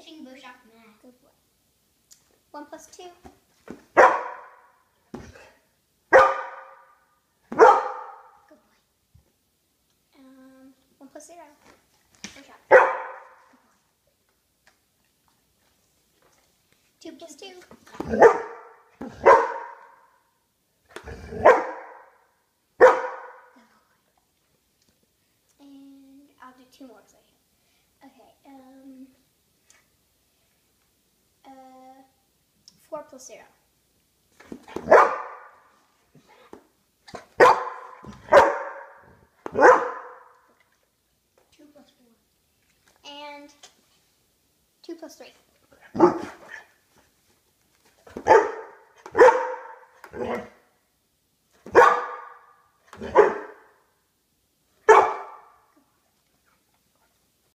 Good boy. One plus two. Good boy. Um, one plus zero. One. Two plus two. And I'll do two more because I can. Okay. Um. plus zero. Two plus four. And two plus three. Yeah.